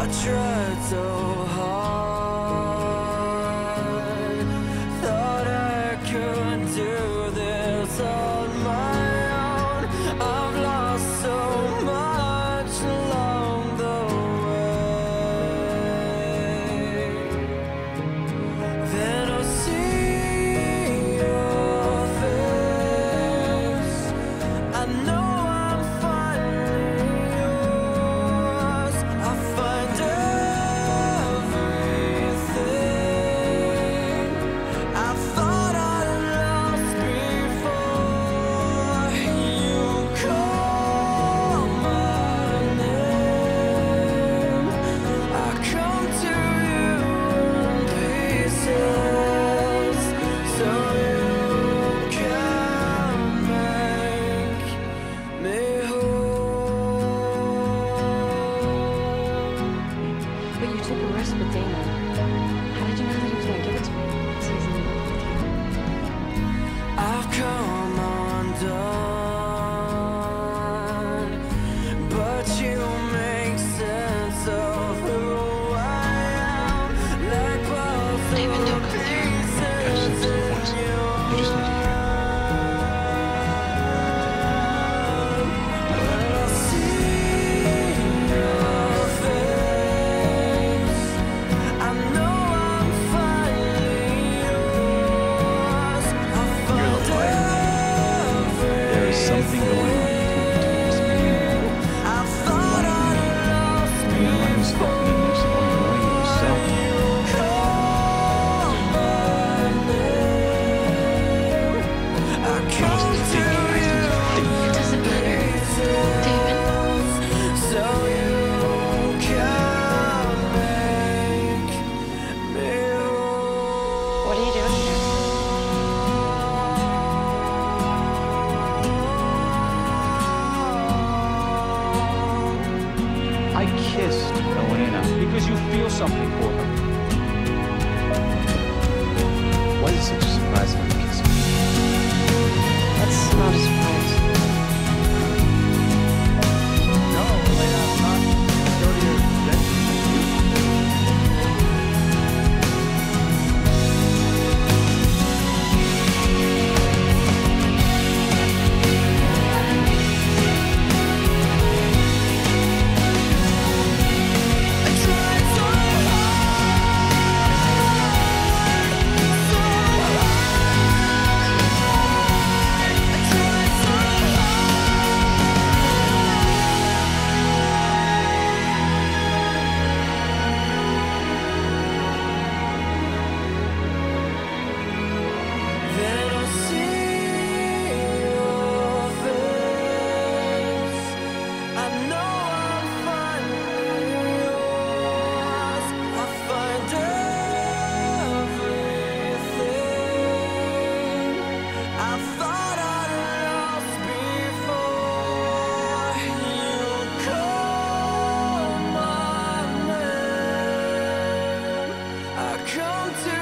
I tried so hard. have kissed Elena because you feel something for her. Why is it such a surprise when you kiss me? That's not a surprise. come to